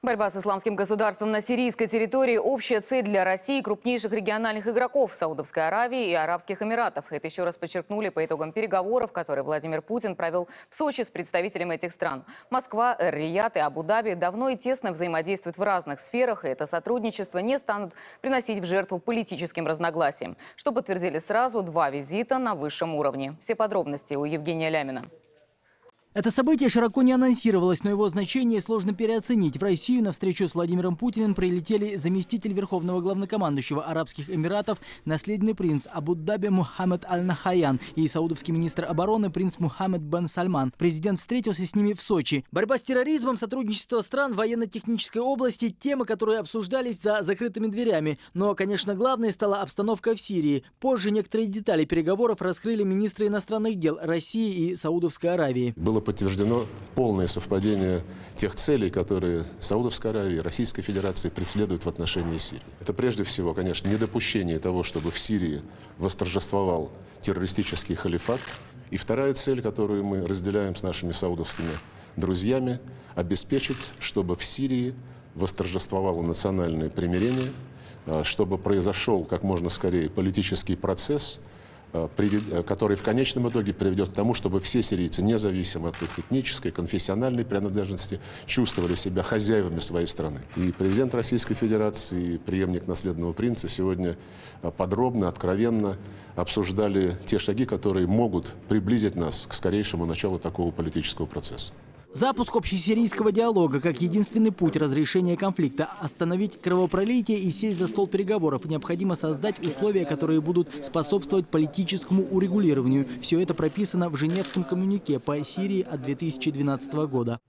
Борьба с исламским государством на сирийской территории – общая цель для России крупнейших региональных игроков – Саудовской Аравии и Арабских Эмиратов. Это еще раз подчеркнули по итогам переговоров, которые Владимир Путин провел в Сочи с представителями этих стран. Москва, Эр-Рияд и Абу-Даби давно и тесно взаимодействуют в разных сферах, и это сотрудничество не станут приносить в жертву политическим разногласиям, что подтвердили сразу два визита на высшем уровне. Все подробности у Евгения Лямина. Это событие широко не анонсировалось, но его значение сложно переоценить. В Россию на встречу с Владимиром Путиным прилетели заместитель Верховного главнокомандующего Арабских Эмиратов, наследный принц Абу-Даби Мухаммед Аль-Нахаян и саудовский министр обороны принц Мухаммед Бен Сальман. Президент встретился с ними в Сочи. Борьба с терроризмом, сотрудничество стран военно-технической области – темы, которые обсуждались за закрытыми дверями. Но, конечно, главной стала обстановка в Сирии. Позже некоторые детали переговоров раскрыли министры иностранных дел России и Саудовской Аравии. Было подтверждено полное совпадение тех целей, которые Саудовская Аравия и Российская Федерация преследуют в отношении Сирии. Это прежде всего, конечно, недопущение того, чтобы в Сирии восторжествовал террористический халифат. И вторая цель, которую мы разделяем с нашими саудовскими друзьями, обеспечить, чтобы в Сирии восторжествовало национальное примирение, а, чтобы произошел как можно скорее политический процесс – который в конечном итоге приведет к тому, чтобы все сирийцы, независимо от их этнической, конфессиональной принадлежности, чувствовали себя хозяевами своей страны. И президент Российской Федерации, и преемник наследного принца сегодня э, подробно, откровенно обсуждали те шаги, которые могут приблизить нас к скорейшему началу такого политического процесса. Запуск общесирийского диалога как единственный путь разрешения конфликта. Остановить кровопролитие и сесть за стол переговоров. Необходимо создать условия, которые будут способствовать политическому урегулированию. Все это прописано в Женевском коммюнике по Сирии от 2012 года.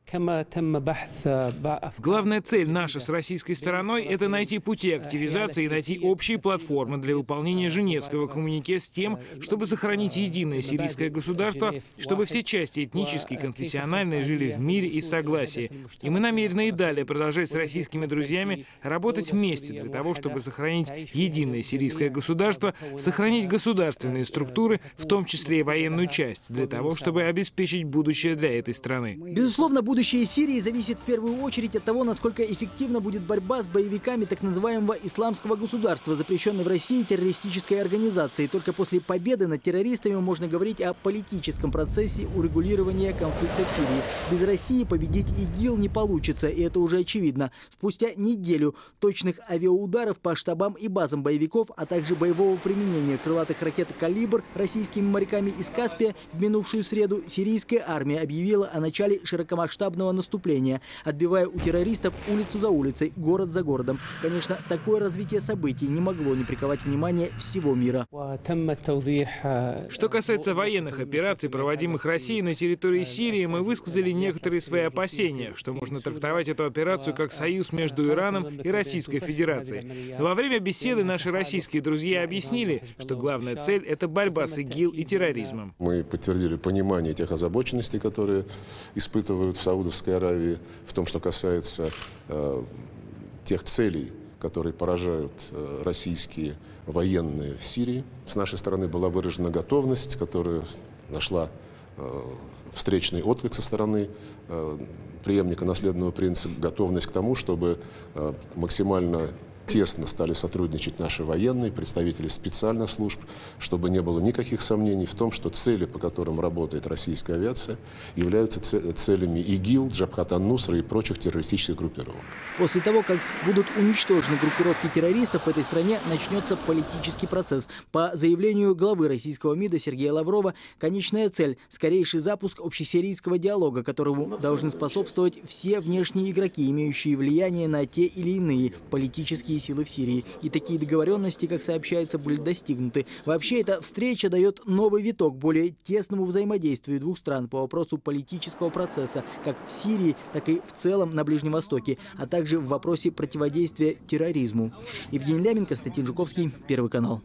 Главная цель наша с российской стороной – это найти пути активизации и найти общие платформы для выполнения Женевского коммунике с тем, чтобы сохранить единое сирийское государство, чтобы все части этнические, конфессиональные жили в мире и согласии. И мы намерены и далее продолжать с российскими друзьями работать вместе для того, чтобы сохранить единое сирийское государство, сохранить государственные структуры, в том числе и военную часть, для того, чтобы обеспечить будущее для этой страны. Безусловно, будущее Сирии зависит в первую очередь от того, насколько эффективно будет борьба с боевиками так называемого исламского государства, запрещенной в России террористической организацией. Только после победы над террористами можно говорить о политическом процессе урегулирования конфликта в Сирии. Без без России победить ИГИЛ не получится, и это уже очевидно. Спустя неделю точных авиаударов по штабам и базам боевиков, а также боевого применения крылатых ракет «Калибр» российскими моряками из Каспия в минувшую среду сирийская армия объявила о начале широкомасштабного наступления, отбивая у террористов улицу за улицей, город за городом. Конечно, такое развитие событий не могло не приковать внимание всего мира. Что касается военных операций, проводимых Россией на территории Сирии, мы высказали не некоторые свои опасения, что можно трактовать эту операцию как союз между Ираном и Российской Федерацией. Но во время беседы наши российские друзья объяснили, что главная цель — это борьба с ИГИЛ и терроризмом. Мы подтвердили понимание тех озабоченностей, которые испытывают в Саудовской Аравии, в том, что касается э, тех целей, которые поражают э, российские военные в Сирии. С нашей стороны была выражена готовность, которая нашла встречный отклик со стороны э, преемника наследного принца, готовность к тому, чтобы э, максимально тесно стали сотрудничать наши военные, представители специальных служб, чтобы не было никаких сомнений в том, что цели, по которым работает российская авиация, являются целями ИГИЛ, Джабхат ан-Нусра и прочих террористических группировок. После того, как будут уничтожены группировки террористов, в этой стране начнется политический процесс. По заявлению главы российского МИДа Сергея Лаврова, конечная цель – скорейший запуск общесирийского диалога, которому должны способствовать все внешние игроки, имеющие влияние на те или иные политические военные силы в Сирии. И такие договоренности, как сообщается, были достигнуты. Вообще, эта встреча дает новый виток более тесному взаимодействию двух стран по вопросу политического процесса, как в Сирии, так и в целом на Ближнем Востоке, а также в вопросе противодействия терроризму. Евгений Лямин, Константин Жуковский, Первый канал.